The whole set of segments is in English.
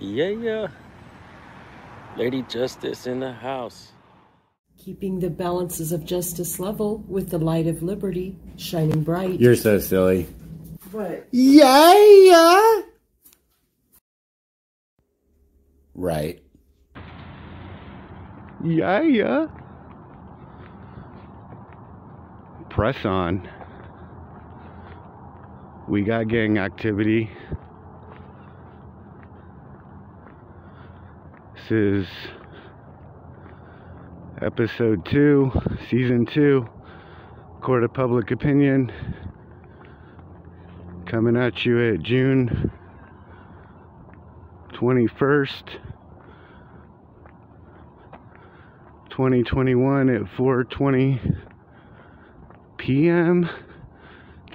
Yeah, yeah. Lady Justice in the house. Keeping the balances of justice level with the light of liberty shining bright. You're so silly. What? Yeah, yeah. Right. Yeah, yeah. Press on. We got gang activity. This is episode two, season two, Court of Public Opinion. Coming at you at June 21st, 2021 at 4:20 p.m.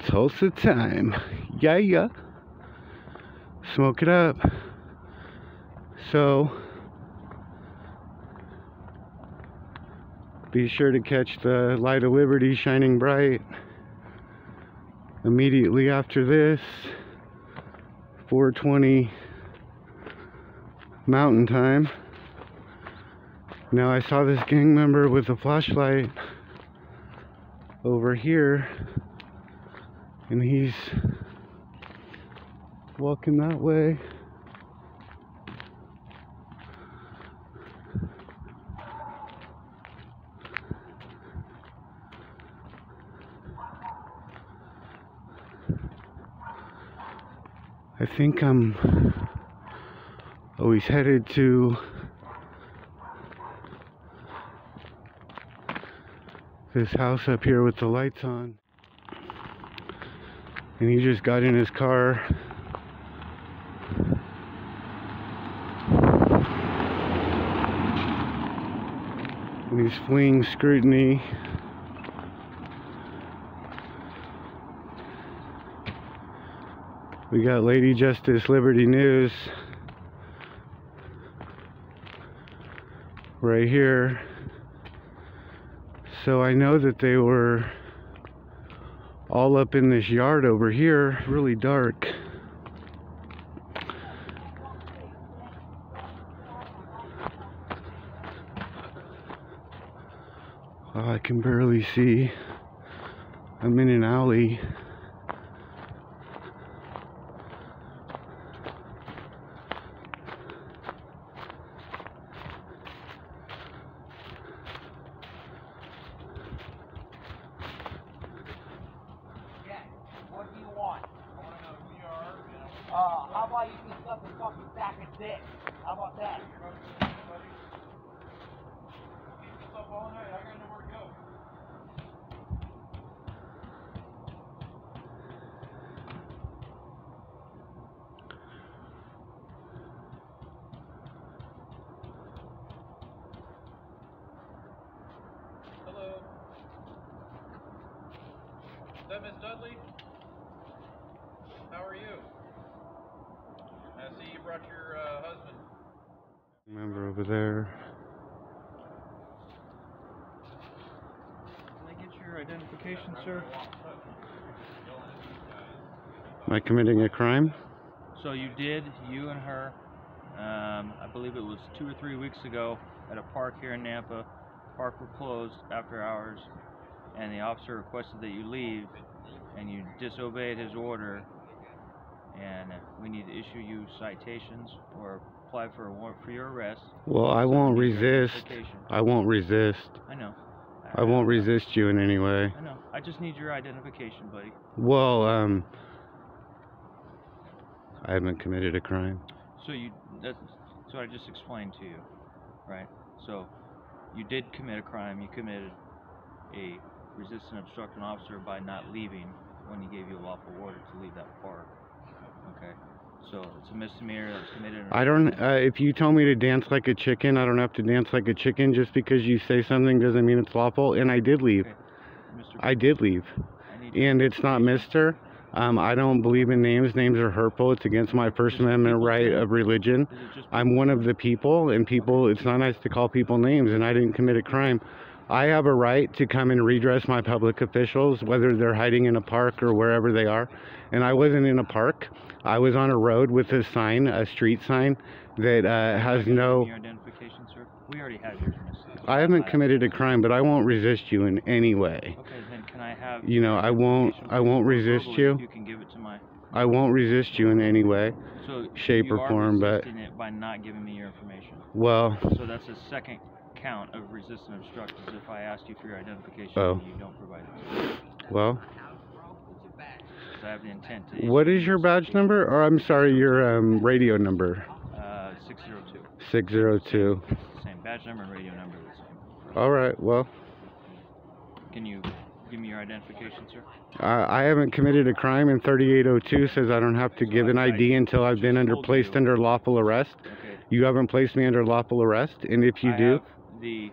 Tulsa time. Yeah, yeah. Smoke it up. So, be sure to catch the light of liberty shining bright immediately after this. 420 mountain time. Now I saw this gang member with a flashlight over here and he's walking that way I think I'm always headed to this house up here with the lights on. And he just got in his car. And he's fleeing scrutiny. We got Lady Justice Liberty News right here. So I know that they were all up in this yard over here, really dark. Oh, I can barely see. I'm in an alley. What do you want? I want to know who you are. Uh, how about you just stuff a fucking sack of dicks? How about that? Keep this up all night. I gotta know where to go. Hello. Is that Miss Dudley? How are you? I see you brought your uh, husband. Member over there. Can I get your identification, sir? Am I committing a crime? So you did, you and her, um, I believe it was two or three weeks ago at a park here in Nampa. Park were closed after hours, and the officer requested that you leave, and you disobeyed his order, and we need to issue you citations or apply for a warrant for your arrest. Well, I won't resist. I won't resist. I know. I won't resist you in any way. I know. I just need your identification, buddy. Well, um, I haven't committed a crime. So you that's so I just explained to you, right? So you did commit a crime. You committed a resist and obstruct an officer by not leaving when he gave you a lawful order to leave that park. Okay. So it's a misdemeanor that's committed. I don't. Uh, if you tell me to dance like a chicken, I don't have to dance like a chicken. Just because you say something doesn't mean it's lawful. And I did leave. Okay. Mr. I did leave. I And it's not Mister. Um, I don't believe in names. Names are hurtful. It's against my First Amendment right of religion. Is it just I'm one of the people, and people, it's not nice to call people names, and I didn't commit a crime. I have a right to come and redress my public officials, whether they're hiding in a park or wherever they are. And I wasn't in a park. I was on a road with a sign, a street sign, that uh, has no. Your identification, sir. We already have yours. I haven't committed a crime, but I won't resist you in any way. Okay, then can I have? You know, I won't- I won't resist you. You can give it to my. I won't resist you in any way, So shape, or form, but resisting it by not giving me your information. well, So that's a second count of resist and obstruct. Is if I ask you for your identification Oh. and you don't provide it. well. 'Cause I have the intent to. What your badge number? Or I'm sorry, your um, radio number. Uh, six zero two. Six zero two. Same badge number and radio number the same. All right. Well, Can you give me your identification, sir? I, I haven't committed a crime, and 3802 says I don't have to give an ID until I've been under placed you. under lawful arrest. Okay. You haven't placed me under lawful arrest, and if you I do, the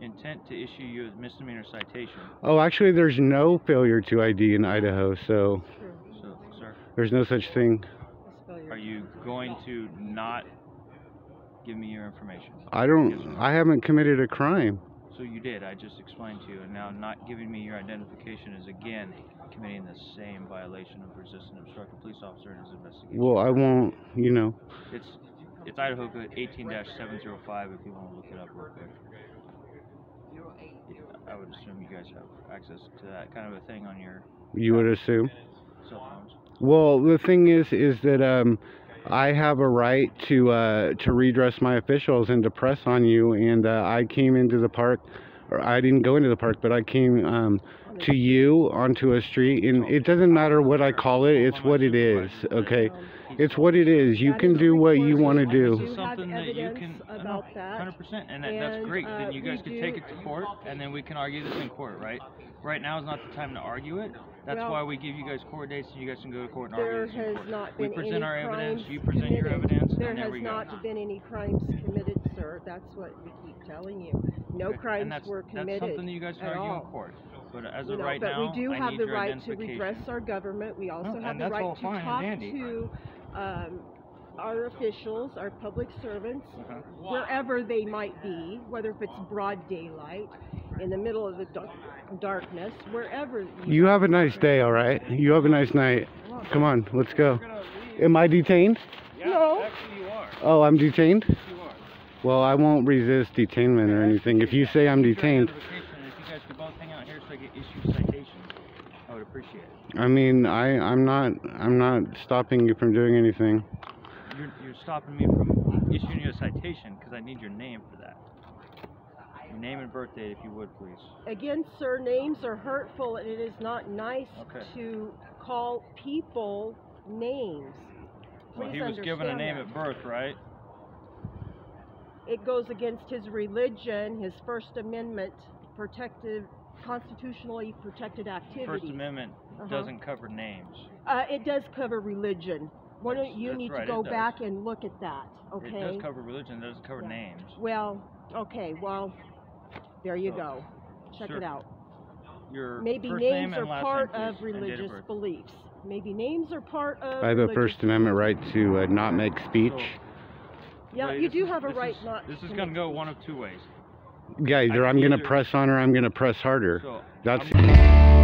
intent to issue you a misdemeanor citation. oh, actually, there's no failure to ID in Idaho, so So, sir, there's no such thing. are you going to not give me your information? I don't. I haven't committed a crime. So you did. I just explained to you, and now not giving me your identification is again committing the same violation of resisting and obstruct a police officer in his investigation. Well, I won't. You know. It's it's Idaho Code 18-705 if you want to look it up real quick. I would assume you guys have access to that kind of a thing on your You would assume. cell phones. Well, the thing is, is that um, I have a right to uh, to redress my officials and to press on you. And uh, I came into the park, or I didn't go into the park, but I came um, to you onto a street, and it doesn't matter what I call it. It's what it is. Okay, it's what it is. You can do what you want to do. do something that you can uh, about that. 100% and that, that's great uh, then you guys can take it to court and then we can argue this in court right right now is not the time to argue it that's Well, why we give you guys court dates so you guys can go to court and argue this in has court not we present any our evidence you present your evidence There and there has we go not been any crimes committed, sir. That's what we keep telling you. No Okay, crimes and that's, were that's committed. something that you guys can argue all. in court but as you of know, right but now we do I have need the right to redress our government. We also No, have the that's right all to fine and talk dandy. to um, our officials, our public servants, Uh-huh. wherever they might be, whether if it's broad daylight, in the middle of the dark, darkness, wherever. You have a nice day, all right. You have a nice night. Come on, let's go. Am I detained? No. actually you are Oh, I'm detained. you are Well, I won't resist detainment or anything. If you say I'm detained, if you guys could both hang out here so I get issued citations I would appreciate it I mean, I I'm not I'm not stopping you from doing anything. You're, you're stopping me from issuing you a citation because I need your name for that. Your name and birth date, if you would, please. Again, sir, names are hurtful, and it is not nice Okay. to call people names. Well, he was given a name that. at birth, right? It goes against his religion, his First Amendment protected, constitutionally protected activities. First Amendment Uh-huh. doesn't cover names. Uh, it does cover religion. Why don't you need right, to go back and look at that, okay? It does cover religion, it doesn't cover Yeah. names. well, okay, well, there you So, go. Check sure. it out. Your Maybe first names name are and last part of please, and date religious birth. beliefs. Maybe names are part of. I have a First Amendment right to uh, not make speech. Yeah, you this do is- have a right is- not. This is going to go one of two ways. Yeah, either I'm gonna press on or I'm gonna press harder. So That's I'm-